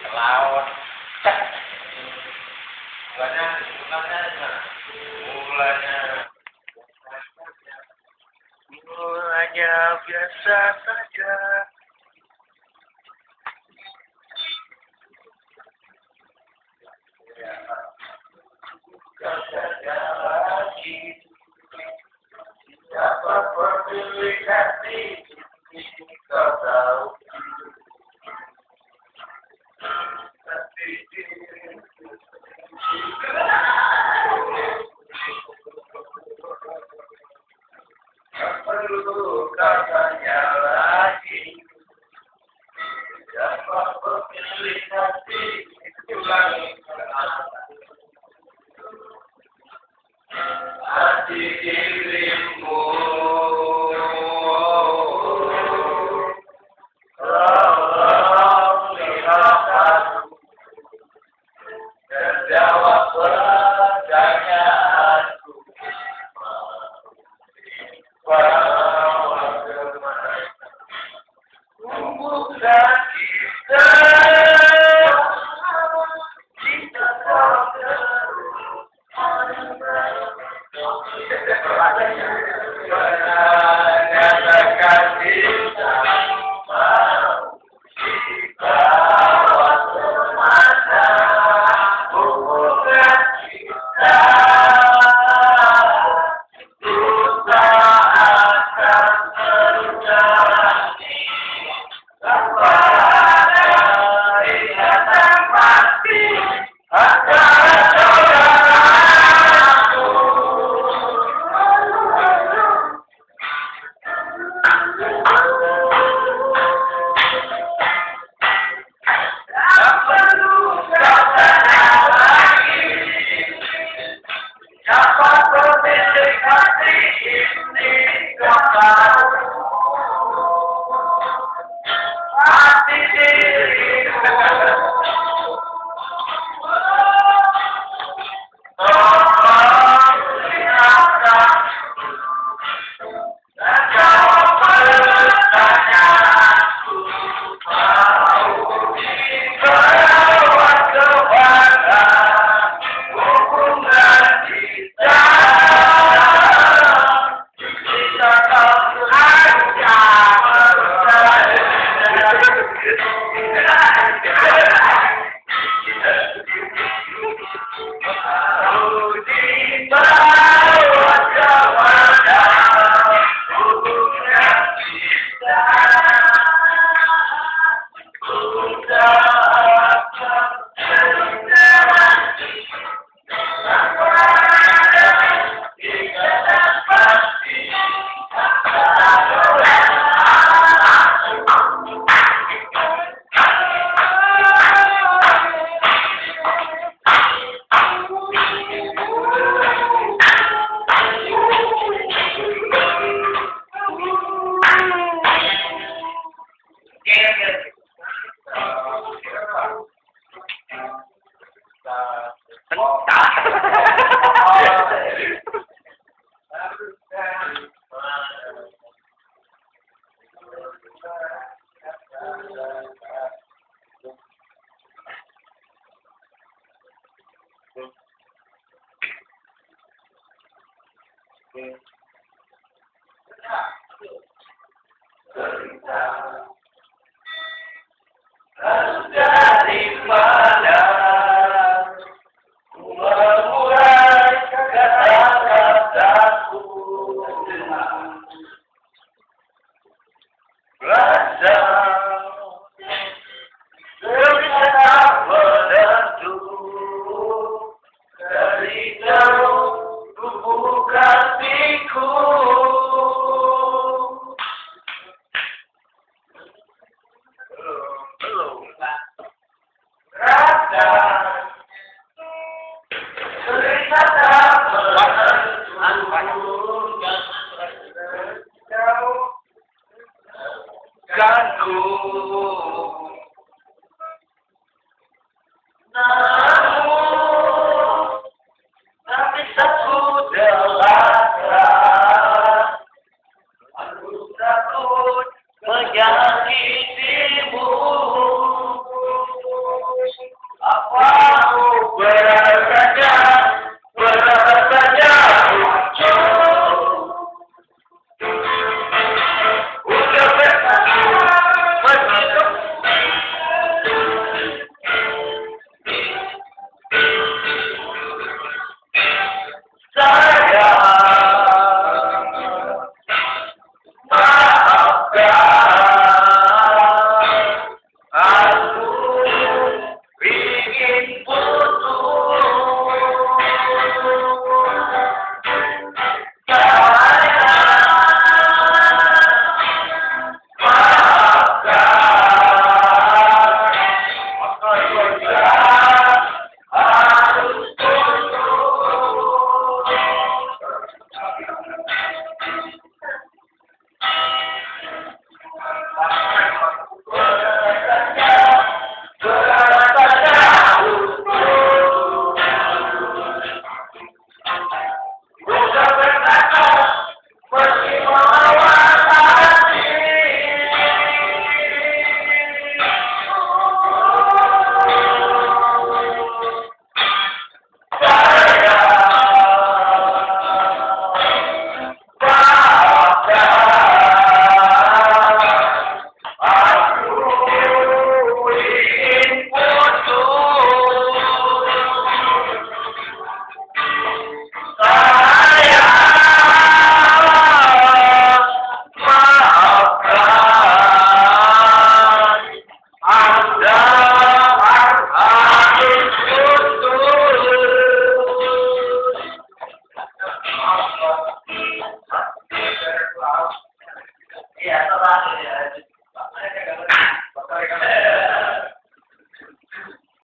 ke laut bukannya bukannya mulanya mulanya biasa saja Kau saja lagi Siapa peduli hati Kau tahu القلوب كطيارات يفرق باللسان كل القرآن هذه cool.